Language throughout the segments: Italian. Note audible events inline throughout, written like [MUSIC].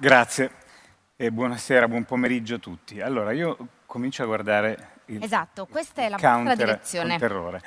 Grazie e buonasera, buon pomeriggio a tutti. Allora, io comincio a guardare il Esatto, questa è la counter vostra direzione. terrore.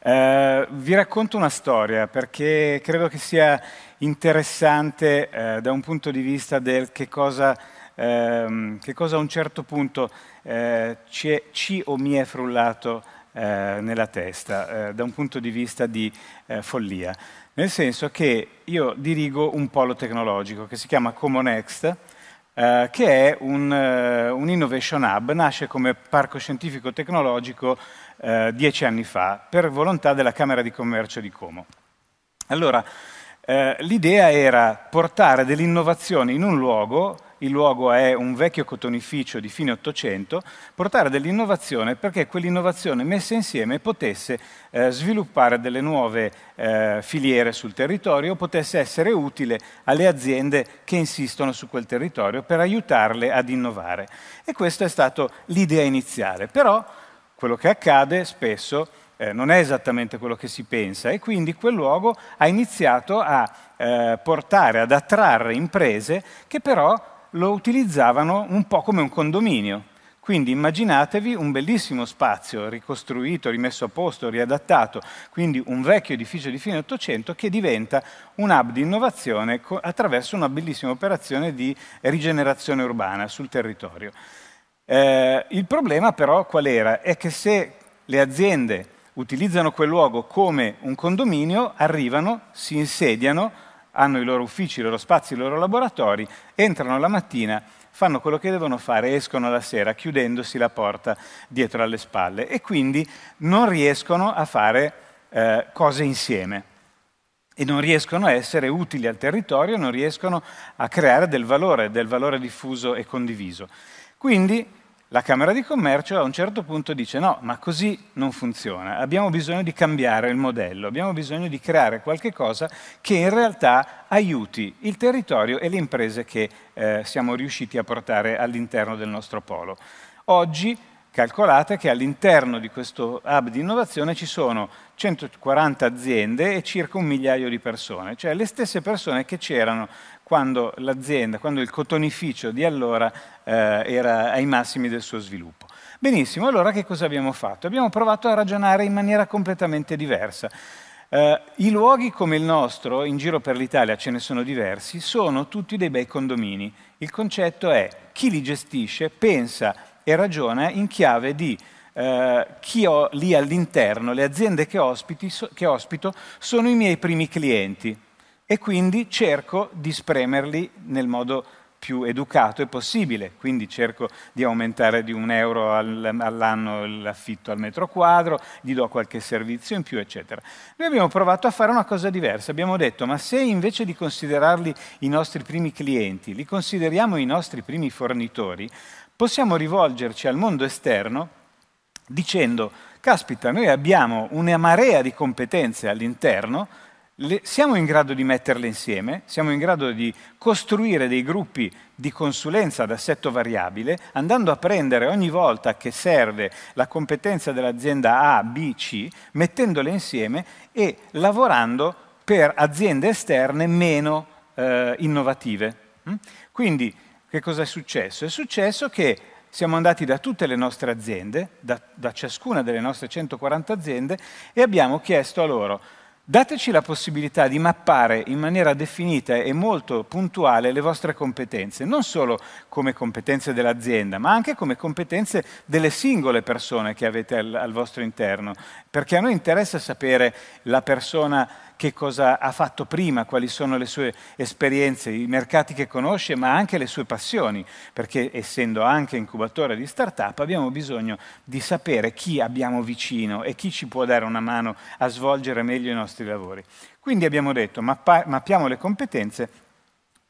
Eh, vi racconto una storia perché credo che sia interessante eh, da un punto di vista del che cosa, ehm, che cosa a un certo punto eh, ci, è- ci o mi è frullato eh, nella testa, eh, da un punto di vista di eh, follia. Nel senso che io dirigo un polo tecnologico che si chiama Comonext, eh, che è un, eh, un innovation hub, nasce come parco scientifico tecnologico dieci anni fa per volontà della Camera di Commercio di Como. Allora, l'idea era portare dell'innovazione in un luogo, il luogo è un vecchio cotonificio di fine Ottocento, portare dell'innovazione perché quell'innovazione messa insieme potesse eh, sviluppare delle nuove eh, filiere sul territorio, potesse essere utile alle aziende che insistono su quel territorio per aiutarle ad innovare. E questa è stata l'idea iniziale. Però quello che accade spesso eh, non è esattamente quello che si pensa e quindi quel luogo ha iniziato a eh, portare, ad attrarre imprese che però lo utilizzavano un po' come un condominio. Quindi immaginatevi un bellissimo spazio ricostruito, rimesso a posto, riadattato, quindi un vecchio edificio di fine Ottocento che diventa un hub di innovazione attraverso una bellissima operazione di rigenerazione urbana sul territorio. Eh, il problema però qual era? È che se le aziende utilizzano quel luogo come un condominio, arrivano, si insediano, hanno i loro uffici, i loro spazi, i loro laboratori, entrano la mattina, fanno quello che devono fare, escono la sera chiudendosi la porta dietro alle spalle e quindi non riescono a fare eh, cose insieme e non riescono a essere utili al territorio, non riescono a creare del valore, del valore diffuso e condiviso. Quindi la Camera di Commercio a un certo punto dice no, ma così non funziona, abbiamo bisogno di cambiare il modello, abbiamo bisogno di creare qualche cosa che in realtà aiuti il territorio e le imprese che eh, siamo riusciti a portare all'interno del nostro polo. Oggi calcolate che all'interno di questo hub di innovazione ci sono 140 aziende e circa un migliaio di persone, cioè le stesse persone che c'erano quando l'azienda, quando il cotonificio di allora eh, era ai massimi del suo sviluppo. Benissimo, allora che cosa abbiamo fatto? Abbiamo provato a ragionare in maniera completamente diversa. Eh, I luoghi come il nostro, in giro per l'Italia ce ne sono diversi, sono tutti dei bei condomini. Il concetto è chi li gestisce pensa e ragiona in chiave di eh, chi ho lì all'interno, le aziende che, ospiti, che ospito sono i miei primi clienti. E quindi cerco di spremerli nel modo più educato possibile, quindi cerco di aumentare di un euro al- all'anno l'affitto al metro quadro, gli do qualche servizio in più, eccetera. Noi abbiamo provato a fare una cosa diversa, abbiamo detto, ma se invece di considerarli i nostri primi clienti, li consideriamo i nostri primi fornitori, possiamo rivolgerci al mondo esterno dicendo, caspita, noi abbiamo una marea di competenze all'interno, le- siamo in grado di metterle insieme, siamo in grado di costruire dei gruppi di consulenza ad assetto variabile, andando a prendere ogni volta che serve la competenza dell'azienda A, B, C, mettendole insieme e lavorando per aziende esterne meno eh, innovative. Mm? Quindi che cosa è successo? È successo che siamo andati da tutte le nostre aziende, da, da ciascuna delle nostre 140 aziende, e abbiamo chiesto a loro, dateci la possibilità di mappare in maniera definita e molto puntuale le vostre competenze, non solo come competenze dell'azienda, ma anche come competenze delle singole persone che avete al, al vostro interno, perché a noi interessa sapere la persona che cosa ha fatto prima, quali sono le sue esperienze, i mercati che conosce, ma anche le sue passioni, perché essendo anche incubatore di start-up abbiamo bisogno di sapere chi abbiamo vicino e chi ci può dare una mano a svolgere meglio i nostri lavori. Quindi abbiamo detto mappiamo le competenze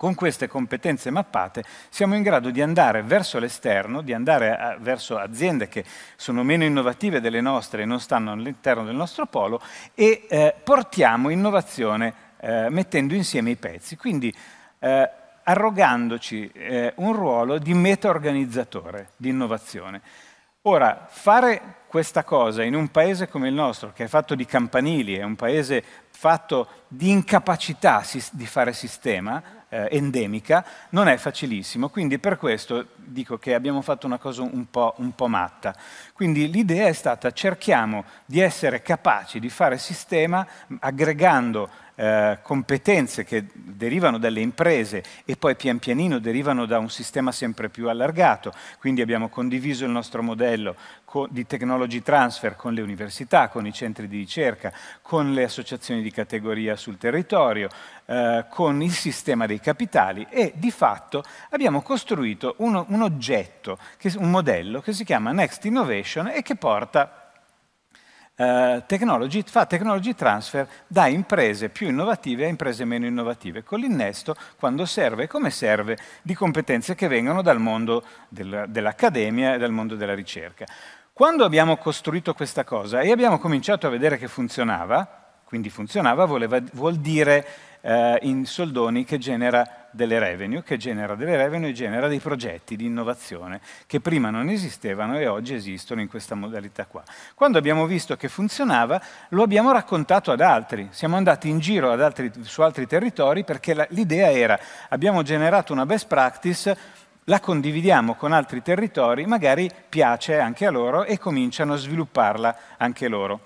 con queste competenze mappate siamo in grado di andare verso l'esterno, di andare a- verso aziende che sono meno innovative delle nostre e non stanno all'interno del nostro polo e eh, portiamo innovazione eh, mettendo insieme i pezzi. Quindi eh, arrogandoci eh, un ruolo di meta-organizzatore di innovazione. Ora, fare questa cosa in un paese come il nostro, che è fatto di campanili, è un paese fatto di incapacità di fare sistema, endemica, non è facilissimo. Quindi per questo dico che abbiamo fatto una cosa un po', un po matta. Quindi l'idea è stata cerchiamo di essere capaci di fare sistema aggregando eh, competenze che derivano dalle imprese e poi pian pianino derivano da un sistema sempre più allargato. Quindi abbiamo condiviso il nostro modello di technology transfer con le università, con i centri di ricerca, con le associazioni di categoria sul territorio, eh, con il sistema dei capitali e di fatto abbiamo costruito uno, un oggetto, che, un modello che si chiama Next Innovation e che porta Uh, technology, fa technology transfer da imprese più innovative a imprese meno innovative, con l'innesto, quando serve e come serve, di competenze che vengono dal mondo del, dell'accademia e dal mondo della ricerca. Quando abbiamo costruito questa cosa e abbiamo cominciato a vedere che funzionava, quindi funzionava voleva, vuol dire eh, in soldoni che genera delle revenue, che genera delle revenue e genera dei progetti di innovazione che prima non esistevano e oggi esistono in questa modalità qua. Quando abbiamo visto che funzionava, lo abbiamo raccontato ad altri, siamo andati in giro altri, su altri territori perché l'idea era abbiamo generato una best practice la condividiamo con altri territori, magari piace anche a loro e cominciano a svilupparla anche loro.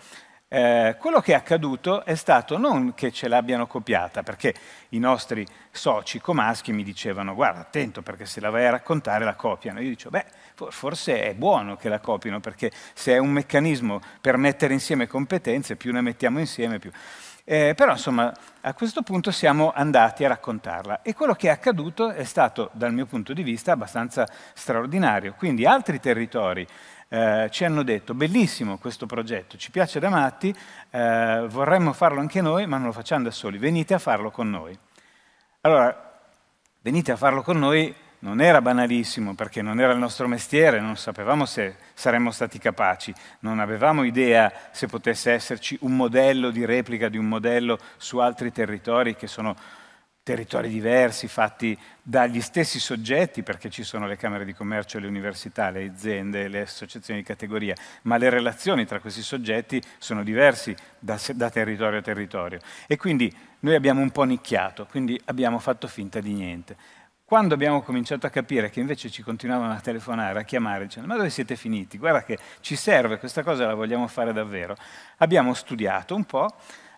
Eh, quello che è accaduto è stato non che ce l'abbiano copiata, perché i nostri soci comaschi mi dicevano guarda attento perché se la vai a raccontare la copiano. Io dicevo beh forse è buono che la copino perché se è un meccanismo per mettere insieme competenze più ne mettiamo insieme più. Eh, però insomma a questo punto siamo andati a raccontarla e quello che è accaduto è stato dal mio punto di vista abbastanza straordinario. Quindi altri territori eh, ci hanno detto bellissimo questo progetto, ci piace da matti, eh, vorremmo farlo anche noi ma non lo facciamo da soli, venite a farlo con noi. Allora, venite a farlo con noi non era banalissimo perché non era il nostro mestiere, non sapevamo se saremmo stati capaci, non avevamo idea se potesse esserci un modello di replica di un modello su altri territori che sono territori diversi, fatti dagli stessi soggetti, perché ci sono le camere di commercio, le università, le aziende, le associazioni di categoria, ma le relazioni tra questi soggetti sono diversi da, da territorio a territorio. E quindi noi abbiamo un po' nicchiato, quindi abbiamo fatto finta di niente. Quando abbiamo cominciato a capire che invece ci continuavano a telefonare, a chiamare, dicendo ma dove siete finiti? Guarda che ci serve, questa cosa la vogliamo fare davvero. Abbiamo studiato un po',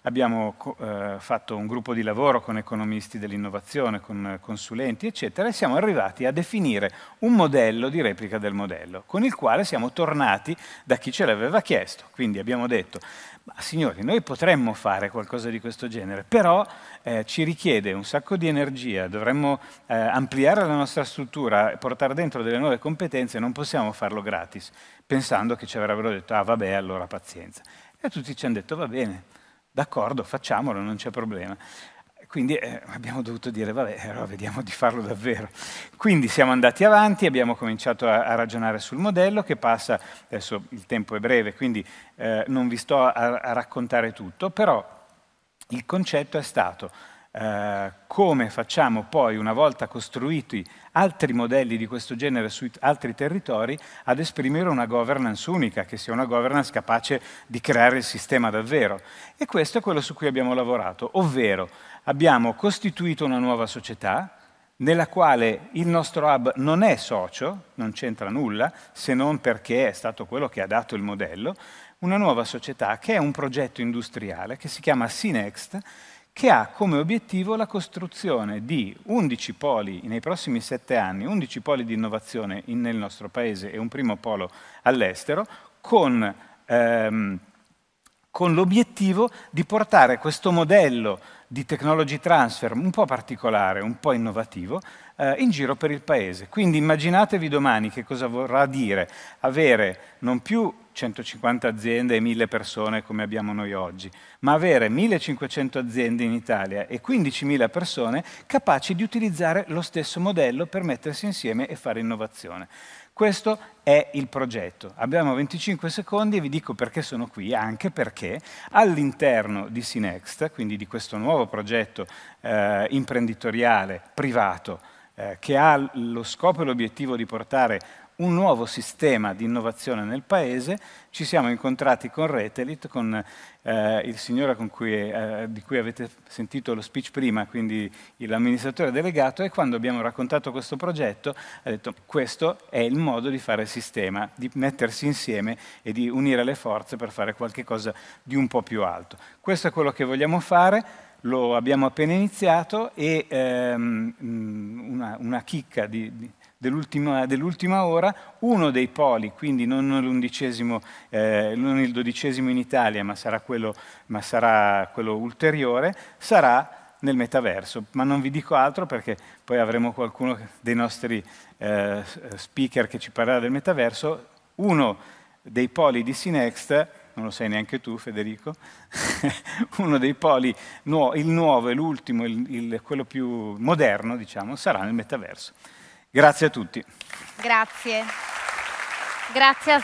abbiamo eh, fatto un gruppo di lavoro con economisti dell'innovazione, con consulenti, eccetera, e siamo arrivati a definire un modello di replica del modello, con il quale siamo tornati da chi ce l'aveva chiesto. Quindi abbiamo detto, ma signori, noi potremmo fare qualcosa di questo genere, però eh, ci richiede un sacco di energia, dovremmo eh, ampliare la nostra struttura, portare dentro delle nuove competenze, non possiamo farlo gratis, pensando che ci avrebbero detto, ah vabbè, allora pazienza. E tutti ci hanno detto, va bene, d'accordo, facciamolo, non c'è problema. Quindi eh, abbiamo dovuto dire, vabbè, allora vediamo di farlo davvero. Quindi siamo andati avanti, abbiamo cominciato a, a ragionare sul modello che passa, adesso il tempo è breve, quindi eh, non vi sto a, a, raccontare tutto, però il concetto è stato eh, come facciamo poi, una volta costruiti altri modelli di questo genere su altri territori, ad esprimere una governance unica, che sia una governance capace di creare il sistema davvero. E questo è quello su cui abbiamo lavorato, ovvero abbiamo costituito una nuova società nella quale il nostro hub non è socio, non c'entra nulla, se non perché è stato quello che ha dato il modello, una nuova società che è un progetto industriale che si chiama Sinext, che ha come obiettivo la costruzione di 11 poli nei prossimi sette anni, 11 poli di innovazione in, nel nostro paese e un primo polo all'estero, con, ehm, con l'obiettivo di portare questo modello di technology transfer un po' particolare, un po' innovativo, eh, in giro per il paese. Quindi immaginatevi domani che cosa vorrà dire avere non più 150 aziende e 1000 persone come abbiamo noi oggi, ma avere 1500 aziende in Italia e 15.000 persone capaci di utilizzare lo stesso modello per mettersi insieme e fare innovazione. Questo è il progetto. Abbiamo 25 secondi e vi dico perché sono qui, anche perché all'interno di Sinext, quindi di questo nuovo progetto eh, imprenditoriale privato, eh, che ha lo scopo e l'obiettivo di portare un nuovo sistema di innovazione nel paese, ci siamo incontrati con Retelit, con eh, il signore con cui, eh, di cui avete sentito lo speech prima, quindi l'amministratore delegato, e quando abbiamo raccontato questo progetto ha detto questo è il modo di fare sistema, di mettersi insieme e di unire le forze per fare qualcosa di un po' più alto. Questo è quello che vogliamo fare, lo abbiamo appena iniziato e ehm, una, una chicca di, di dell'ultima, dell'ultima ora, uno dei poli, quindi non, eh, non, il dodicesimo in Italia, ma sarà, quello, ma sarà quello ulteriore, sarà nel metaverso. Ma non vi dico altro perché poi avremo qualcuno dei nostri eh, speaker che ci parlerà del metaverso. Uno dei poli di Sinext, non lo sai neanche tu Federico, [LAUGHS] uno dei poli, il nuovo e l'ultimo, quello più moderno, diciamo, sarà nel metaverso. Grazie a tutti. Grazie. Grazie a